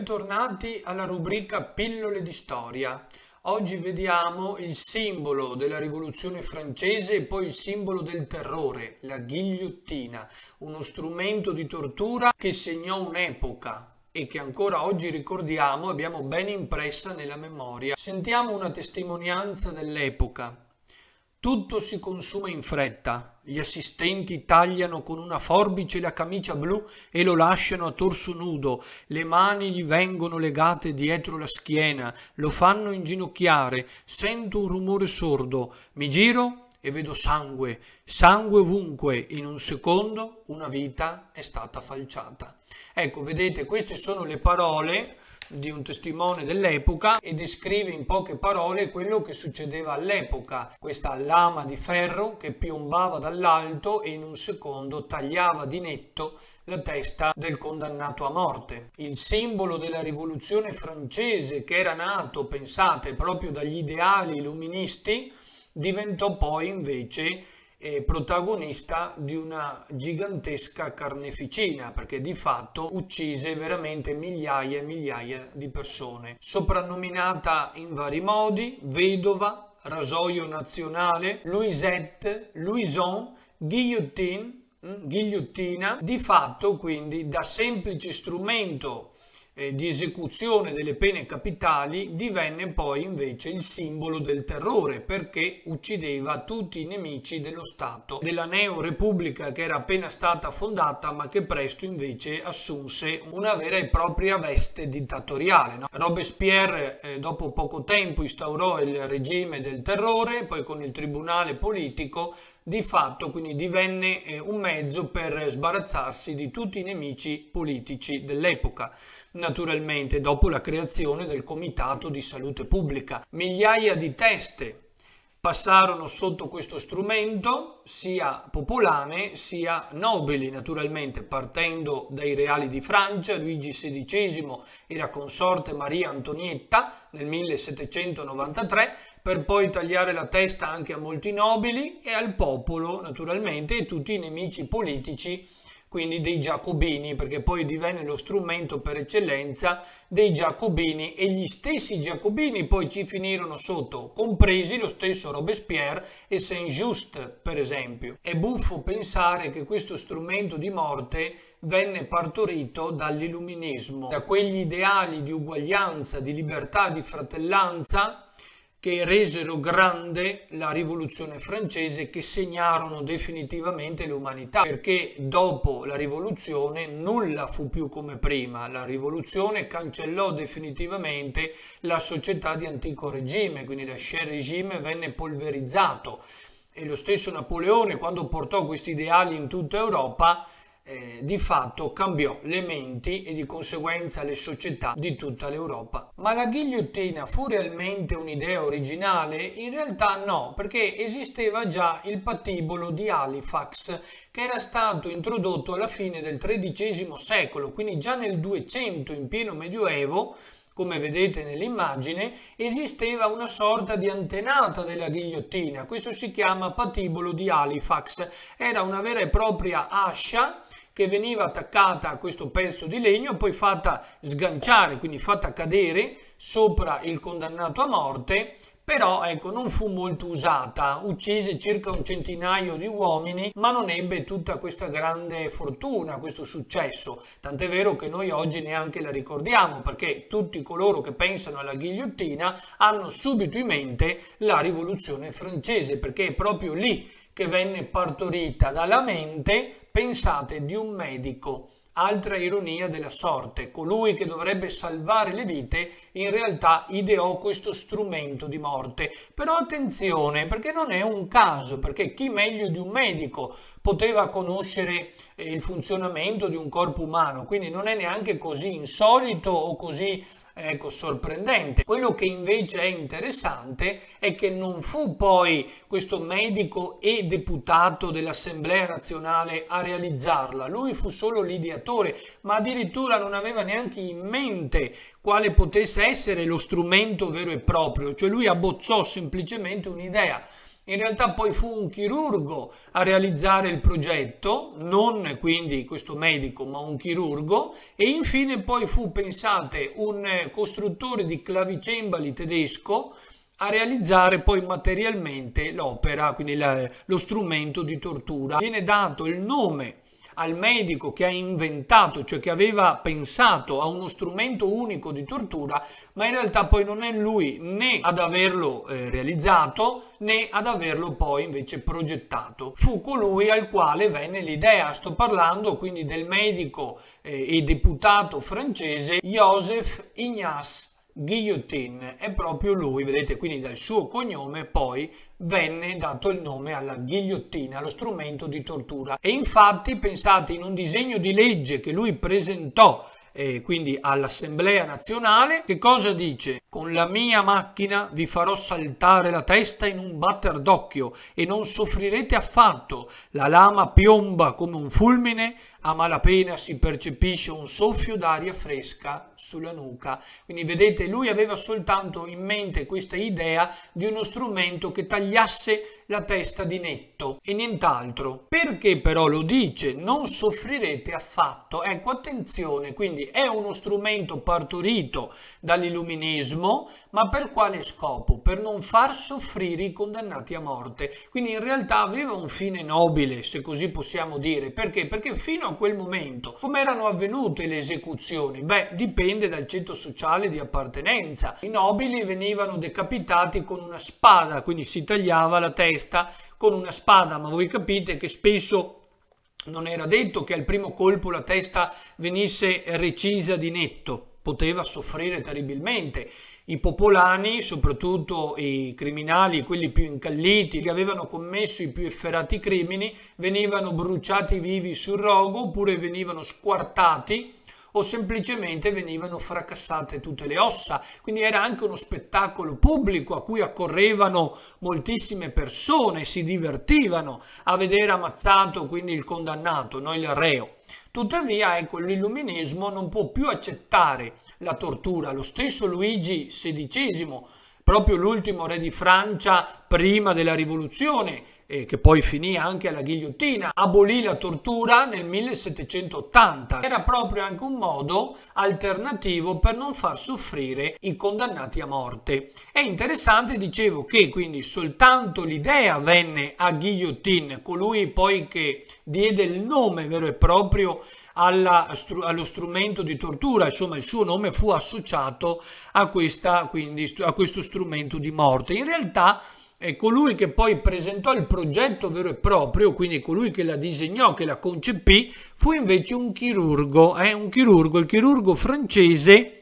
bentornati alla rubrica Pillole di storia. Oggi vediamo il simbolo della rivoluzione francese e poi il simbolo del terrore, la ghigliottina, uno strumento di tortura che segnò un'epoca e che ancora oggi ricordiamo e abbiamo ben impressa nella memoria. Sentiamo una testimonianza dell'epoca. Tutto si consuma in fretta. Gli assistenti tagliano con una forbice la camicia blu e lo lasciano a torso nudo. Le mani gli vengono legate dietro la schiena, lo fanno inginocchiare. Sento un rumore sordo. Mi giro e vedo sangue, sangue ovunque. In un secondo una vita è stata falciata. Ecco, vedete, queste sono le parole di un testimone dell'epoca e descrive in poche parole quello che succedeva all'epoca. Questa lama di ferro che piombava dall'alto e in un secondo tagliava di netto la testa del condannato a morte. Il simbolo della rivoluzione francese che era nato, pensate, proprio dagli ideali illuministi, diventò poi invece eh, protagonista di una gigantesca carneficina perché di fatto uccise veramente migliaia e migliaia di persone. Soprannominata in vari modi, vedova, rasoio nazionale, Louisette, Louison, guillotine, hm, ghigliottina, di fatto quindi da semplice strumento eh, di esecuzione delle pene capitali divenne poi invece il simbolo del terrore perché uccideva tutti i nemici dello Stato, della Neo Repubblica che era appena stata fondata ma che presto invece assunse una vera e propria veste dittatoriale. No? Robespierre eh, dopo poco tempo instaurò il regime del terrore, poi con il tribunale politico di fatto quindi divenne eh, un mezzo per sbarazzarsi di tutti i nemici politici dell'epoca naturalmente dopo la creazione del Comitato di Salute Pubblica. Migliaia di teste passarono sotto questo strumento, sia popolane sia nobili, naturalmente, partendo dai reali di Francia, Luigi XVI e la consorte Maria Antonietta nel 1793, per poi tagliare la testa anche a molti nobili e al popolo, naturalmente, e tutti i nemici politici quindi dei giacobini, perché poi divenne lo strumento per eccellenza dei giacobini e gli stessi giacobini poi ci finirono sotto, compresi lo stesso Robespierre e Saint-Just, per esempio. È buffo pensare che questo strumento di morte venne partorito dall'illuminismo, da quegli ideali di uguaglianza, di libertà, di fratellanza che resero grande la rivoluzione francese che segnarono definitivamente l'umanità perché dopo la rivoluzione nulla fu più come prima. La rivoluzione cancellò definitivamente la società di antico regime quindi l'Ancien regime venne polverizzato. E lo stesso Napoleone quando portò questi ideali in tutta Europa eh, di fatto cambiò le menti e di conseguenza le società di tutta l'Europa. Ma la ghigliottina fu realmente un'idea originale? In realtà no, perché esisteva già il patibolo di Halifax che era stato introdotto alla fine del XIII secolo, quindi già nel 200 in pieno medioevo come vedete nell'immagine, esisteva una sorta di antenata della ghigliottina. Questo si chiama patibolo di Halifax. Era una vera e propria ascia che veniva attaccata a questo pezzo di legno, poi fatta sganciare, quindi fatta cadere sopra il condannato a morte però ecco non fu molto usata, uccise circa un centinaio di uomini, ma non ebbe tutta questa grande fortuna, questo successo, tant'è vero che noi oggi neanche la ricordiamo, perché tutti coloro che pensano alla ghigliottina hanno subito in mente la rivoluzione francese, perché è proprio lì che venne partorita dalla mente, pensate, di un medico Altra ironia della sorte, colui che dovrebbe salvare le vite in realtà ideò questo strumento di morte. Però attenzione, perché non è un caso, perché chi meglio di un medico poteva conoscere eh, il funzionamento di un corpo umano, quindi non è neanche così insolito o così ecco, sorprendente. Quello che invece è interessante è che non fu poi questo medico e deputato dell'Assemblea nazionale a realizzarla, lui fu solo l'ideatore, ma addirittura non aveva neanche in mente quale potesse essere lo strumento vero e proprio, cioè lui abbozzò semplicemente un'idea in realtà poi fu un chirurgo a realizzare il progetto, non quindi questo medico, ma un chirurgo, e infine poi fu, pensate, un costruttore di clavicembali tedesco a realizzare poi materialmente l'opera, quindi la, lo strumento di tortura. Viene dato il nome al medico che ha inventato, cioè che aveva pensato a uno strumento unico di tortura, ma in realtà poi non è lui né ad averlo eh, realizzato né ad averlo poi invece progettato. Fu colui al quale venne l'idea, sto parlando quindi del medico eh, e deputato francese Joseph Ignace Guillotine è proprio lui, vedete quindi dal suo cognome poi venne dato il nome alla ghigliottina, allo strumento di tortura. E infatti pensate in un disegno di legge che lui presentò eh, quindi all'Assemblea nazionale, che cosa dice? Con la mia macchina vi farò saltare la testa in un batter d'occhio e non soffrirete affatto. La lama piomba come un fulmine, a malapena si percepisce un soffio d'aria fresca sulla nuca. Quindi vedete, lui aveva soltanto in mente questa idea di uno strumento che tagliasse la testa di netto e nient'altro. Perché però lo dice? Non soffrirete affatto. Ecco, attenzione, quindi è uno strumento partorito dall'illuminismo, ma per quale scopo? Per non far soffrire i condannati a morte. Quindi in realtà aveva un fine nobile, se così possiamo dire. Perché? Perché fino a quel momento, come erano avvenute le esecuzioni? Beh, dipende dal ceto sociale di appartenenza. I nobili venivano decapitati con una spada, quindi si tagliava la testa con una spada, ma voi capite che spesso non era detto che al primo colpo la testa venisse recisa di netto, poteva soffrire terribilmente. I popolani, soprattutto i criminali, quelli più incalliti, che avevano commesso i più efferati crimini, venivano bruciati vivi sul rogo oppure venivano squartati o semplicemente venivano fracassate tutte le ossa. Quindi era anche uno spettacolo pubblico a cui accorrevano moltissime persone, si divertivano a vedere ammazzato quindi il condannato, non il reo. Tuttavia, ecco, l'illuminismo non può più accettare la tortura. Lo stesso Luigi XVI, proprio l'ultimo re di Francia prima della rivoluzione, eh, che poi finì anche alla ghigliottina, abolì la tortura nel 1780. Era proprio anche un modo alternativo per non far soffrire i condannati a morte. È interessante, dicevo, che quindi soltanto l'idea venne a Guillotine, colui poi che diede il nome vero e proprio alla, allo strumento di tortura, insomma il suo nome fu associato a, questa, quindi, a questo strumento di morte. In realtà e colui che poi presentò il progetto vero e proprio, quindi colui che la disegnò, che la concepì, fu invece un chirurgo, eh? un chirurgo, il chirurgo francese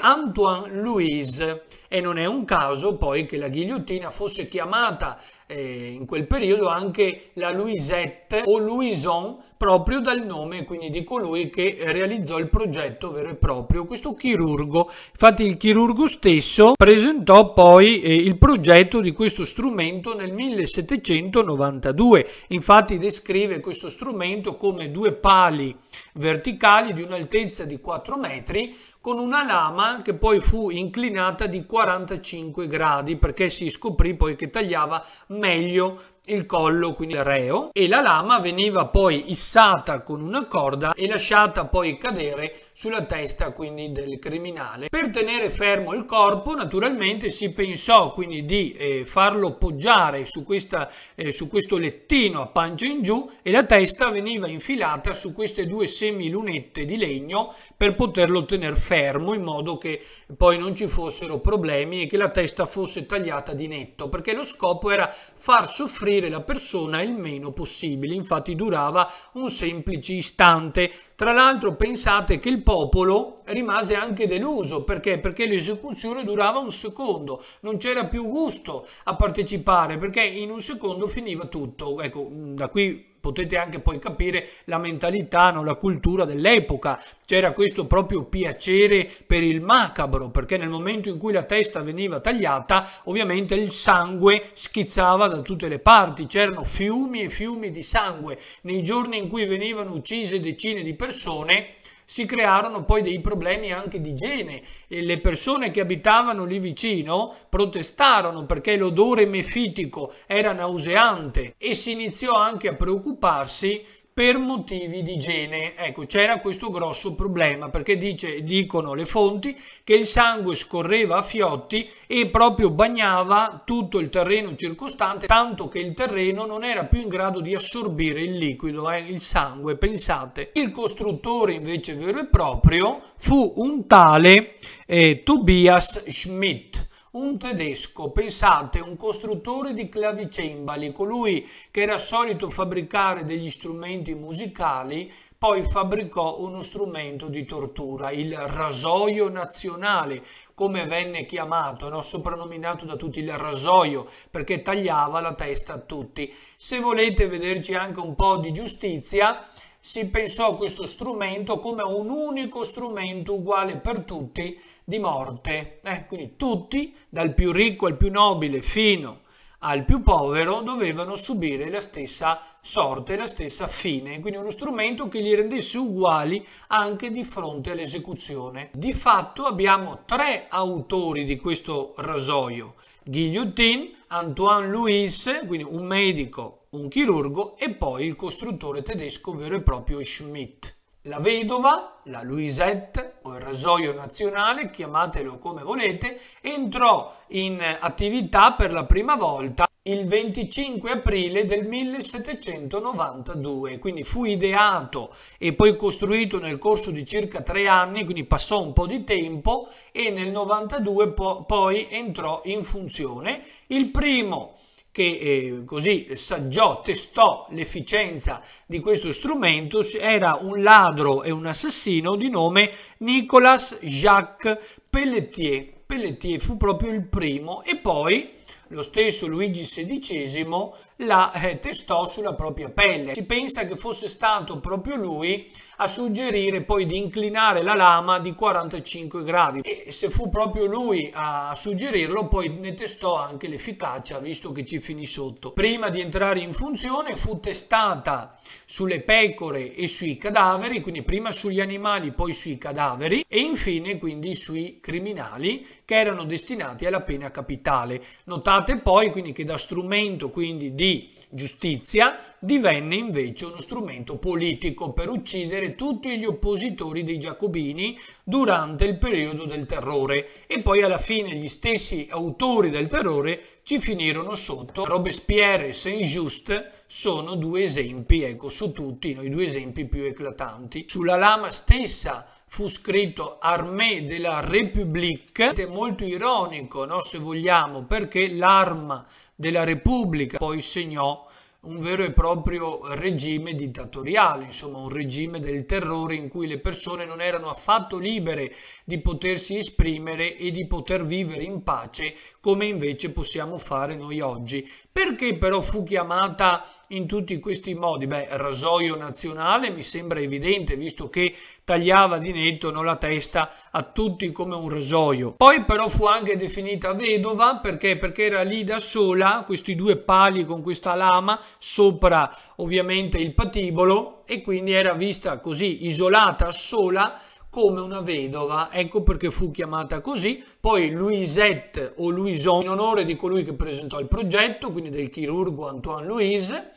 Antoine Louise. E non è un caso poi che la ghigliottina fosse chiamata eh, in quel periodo anche la Louisette o Louison proprio dal nome quindi di colui che realizzò il progetto vero e proprio, questo chirurgo. Infatti il chirurgo stesso presentò poi eh, il progetto di questo strumento nel 1792. Infatti descrive questo strumento come due pali verticali di un'altezza di 4 metri con una lama che poi fu inclinata di 45 gradi perché si scoprì poi che tagliava meglio il collo, quindi il reo, e la lama veniva poi issata con una corda e lasciata poi cadere sulla testa quindi del criminale. Per tenere fermo il corpo naturalmente si pensò quindi di eh, farlo poggiare su, questa, eh, su questo lettino a pancia in giù e la testa veniva infilata su queste due semilunette di legno per poterlo tenere fermo in modo che poi non ci fossero problemi e che la testa fosse tagliata di netto perché lo scopo era far soffrire morire la persona il meno possibile, infatti durava un semplice istante. Tra l'altro pensate che il popolo rimase anche deluso, perché? Perché l'esecuzione durava un secondo, non c'era più gusto a partecipare, perché in un secondo finiva tutto. Ecco, da qui potete anche poi capire la mentalità, no? la cultura dell'epoca. C'era questo proprio piacere per il macabro, perché nel momento in cui la testa veniva tagliata, ovviamente il sangue schizzava da tutte le parti, c'erano fiumi e fiumi di sangue. Nei giorni in cui venivano uccise decine di persone, si crearono poi dei problemi anche di igiene e le persone che abitavano lì vicino protestarono perché l'odore mefitico era nauseante e si iniziò anche a preoccuparsi per motivi di igiene. Ecco, c'era questo grosso problema perché dice, dicono le fonti che il sangue scorreva a fiotti e proprio bagnava tutto il terreno circostante, tanto che il terreno non era più in grado di assorbire il liquido, eh, il sangue, pensate. Il costruttore invece vero e proprio fu un tale eh, Tobias Schmidt un tedesco, pensate, un costruttore di clavicembali, colui che era solito fabbricare degli strumenti musicali, poi fabbricò uno strumento di tortura, il rasoio nazionale, come venne chiamato, no? soprannominato da tutti il rasoio, perché tagliava la testa a tutti. Se volete vederci anche un po' di giustizia, si pensò a questo strumento come un unico strumento uguale per tutti di morte. Eh, quindi tutti, dal più ricco al più nobile fino al più povero, dovevano subire la stessa sorte, la stessa fine. Quindi uno strumento che li rendesse uguali anche di fronte all'esecuzione. Di fatto abbiamo tre autori di questo rasoio. Guillotine, Antoine Louis, quindi un medico un chirurgo e poi il costruttore tedesco vero e proprio Schmidt. La vedova, la Louisette o il rasoio nazionale, chiamatelo come volete, entrò in attività per la prima volta il 25 aprile del 1792, quindi fu ideato e poi costruito nel corso di circa tre anni, quindi passò un po' di tempo e nel 92 po- poi entrò in funzione. Il primo che eh, così saggiò, testò l'efficienza di questo strumento era un ladro e un assassino di nome Nicolas Jacques Pelletier. Pelletier fu proprio il primo e poi lo stesso Luigi XVI la eh, testò sulla propria pelle. Si pensa che fosse stato proprio lui a suggerire poi di inclinare la lama di 45 gradi e se fu proprio lui a suggerirlo poi ne testò anche l'efficacia visto che ci finì sotto. Prima di entrare in funzione fu testata sulle pecore e sui cadaveri, quindi prima sugli animali poi sui cadaveri e infine quindi sui criminali che erano destinati alla pena capitale. Notate poi quindi che da strumento quindi di giustizia divenne invece uno strumento politico per uccidere tutti gli oppositori dei giacobini durante il periodo del terrore e poi alla fine gli stessi autori del terrore ci finirono sotto. Robespierre e Saint-Just sono due esempi, ecco, su tutti i due esempi più eclatanti. Sulla lama stessa fu scritto Armée de la République, è molto ironico, no, se vogliamo, perché l'arma della Repubblica poi segnò un vero e proprio regime dittatoriale, insomma un regime del terrore in cui le persone non erano affatto libere di potersi esprimere e di poter vivere in pace come invece possiamo fare noi oggi. Perché però fu chiamata in tutti questi modi? Beh, rasoio nazionale mi sembra evidente visto che tagliava di netto la testa a tutti come un rasoio. Poi però fu anche definita vedova perché? perché era lì da sola, questi due pali con questa lama sopra ovviamente il patibolo e quindi era vista così isolata, sola come una vedova, ecco perché fu chiamata così. Poi Louisette o Louison in onore di colui che presentò il progetto, quindi del chirurgo Antoine Louise,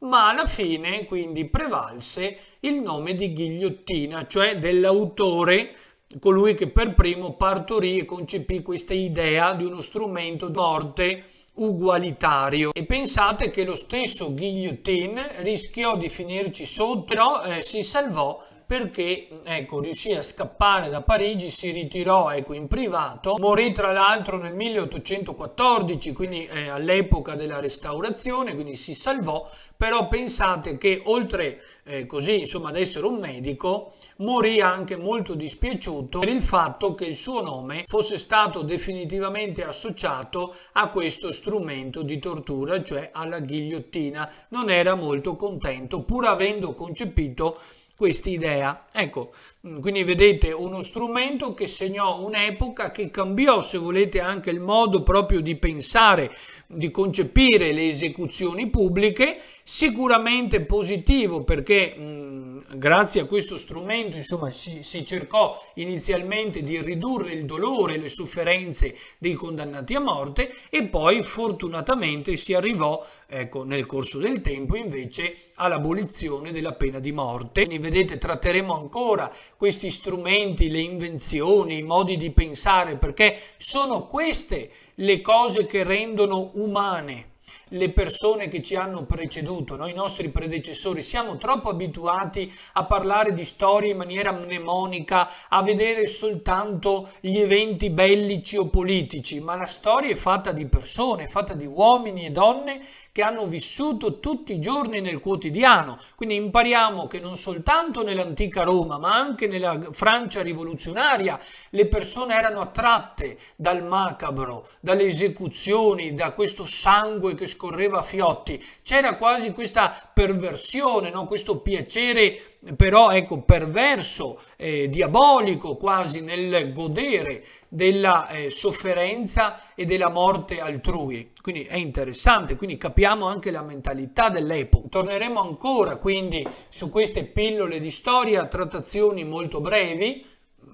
ma alla fine quindi prevalse il nome di ghigliottina, cioè dell'autore, colui che per primo partorì e concepì questa idea di uno strumento di morte ugualitario. E pensate che lo stesso Guillotine rischiò di finirci sotto però eh, si salvò perché ecco, riuscì a scappare da Parigi, si ritirò ecco, in privato, morì tra l'altro nel 1814, quindi eh, all'epoca della restaurazione, quindi si salvò, però pensate che oltre eh, così insomma ad essere un medico, morì anche molto dispiaciuto per il fatto che il suo nome fosse stato definitivamente associato a questo strumento di tortura, cioè alla ghigliottina. Non era molto contento, pur avendo concepito questa idea. Ecco, quindi vedete uno strumento che segnò un'epoca che cambiò, se volete, anche il modo proprio di pensare, di concepire le esecuzioni pubbliche, sicuramente positivo perché mh, mm, grazie a questo strumento insomma, si, si, cercò inizialmente di ridurre il dolore, le sofferenze dei condannati a morte e poi fortunatamente si arrivò ecco, nel corso del tempo invece all'abolizione della pena di morte. Quindi vedete tratteremo ancora questi strumenti, le invenzioni, i modi di pensare perché sono queste le cose che rendono umane le persone che ci hanno preceduto, noi nostri predecessori, siamo troppo abituati a parlare di storie in maniera mnemonica, a vedere soltanto gli eventi bellici o politici, ma la storia è fatta di persone, è fatta di uomini e donne che hanno vissuto tutti i giorni nel quotidiano. Quindi impariamo che non soltanto nell'antica Roma, ma anche nella Francia rivoluzionaria, le persone erano attratte dal macabro, dalle esecuzioni, da questo sangue che scorreva fiotti. C'era quasi questa perversione, no? questo piacere però ecco perverso, eh, diabolico quasi nel godere della eh, sofferenza e della morte altrui. Quindi è interessante, quindi capiamo anche la mentalità dell'epoca. Torneremo ancora quindi su queste pillole di storia, trattazioni molto brevi,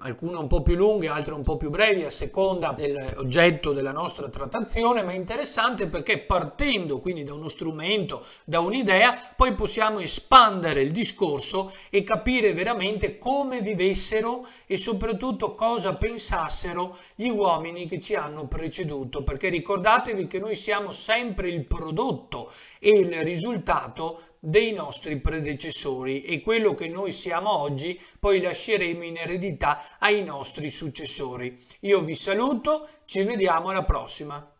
alcune un po' più lunghe, altre un po' più brevi a seconda dell'oggetto della nostra trattazione, ma interessante perché partendo quindi da uno strumento, da un'idea, poi possiamo espandere il discorso e capire veramente come vivessero e soprattutto cosa pensassero gli uomini che ci hanno preceduto, perché ricordatevi che noi siamo sempre il prodotto e il risultato dei nostri predecessori e quello che noi siamo oggi poi lasceremo in eredità ai nostri successori. Io vi saluto, ci vediamo alla prossima.